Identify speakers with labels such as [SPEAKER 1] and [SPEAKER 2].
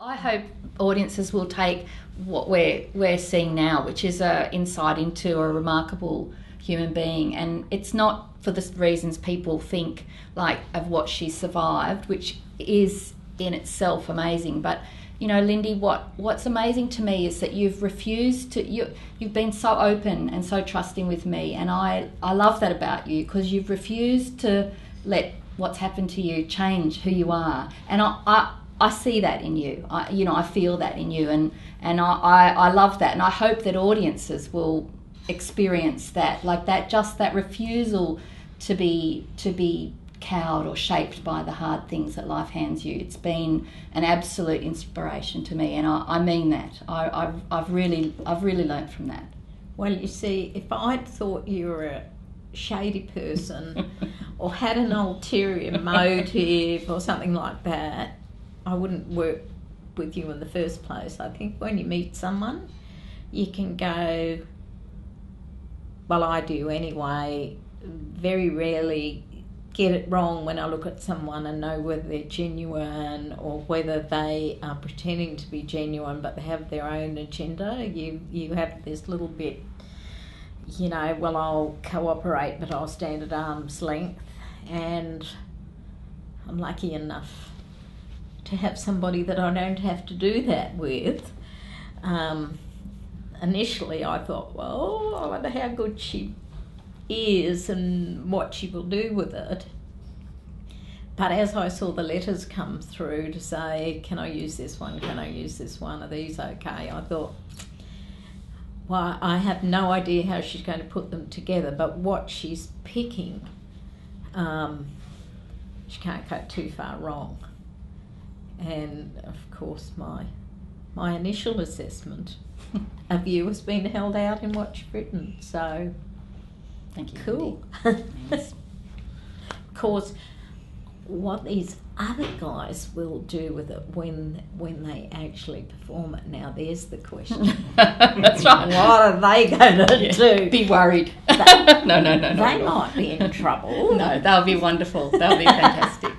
[SPEAKER 1] I hope audiences will take what we're we're seeing now, which is a insight into a remarkable human being, and it's not for the reasons people think like of what she survived, which is in itself amazing, but you know, Lindy, what what's amazing to me is that you've refused to you you've been so open and so trusting with me, and I I love that about you because you've refused to let what's happened to you change who you are, and I. I I see that in you. I, you know, I feel that in you, and and I, I, I love that, and I hope that audiences will experience that, like that, just that refusal to be to be cowed or shaped by the hard things that life hands you. It's been an absolute inspiration to me, and I, I mean that. I, I've, I've really I've really learnt from that.
[SPEAKER 2] Well, you see, if I'd thought you were a shady person or had an ulterior motive or something like that, I wouldn't work with you in the first place. I think when you meet someone, you can go, well, I do anyway, very rarely get it wrong when I look at someone and know whether they're genuine or whether they are pretending to be genuine but they have their own agenda. You you have this little bit, you know, well I'll cooperate but I'll stand at arm's length, and I'm lucky enough to have somebody that I don't have to do that with. Um, initially, I thought, well, I wonder how good she is and what she will do with it. But as I saw the letters come through to say, can I use this one? Can I use this one? Are these okay? I thought, well, I have no idea how she's going to put them together, but what she's picking, um, she can't go too far wrong. And of course, my my initial assessment of you has been held out in what you've written. So
[SPEAKER 1] Thank you.
[SPEAKER 2] Cool.
[SPEAKER 1] Yes.
[SPEAKER 2] of course, what these other guys will do with it when when they actually perform it. Now, there's the question.
[SPEAKER 1] That's right.
[SPEAKER 2] what are they going to do?
[SPEAKER 1] Be worried.
[SPEAKER 2] They-
[SPEAKER 1] no, no, no, no.
[SPEAKER 2] they might be in trouble.
[SPEAKER 1] No, they'll be wonderful. They'll be fantastic.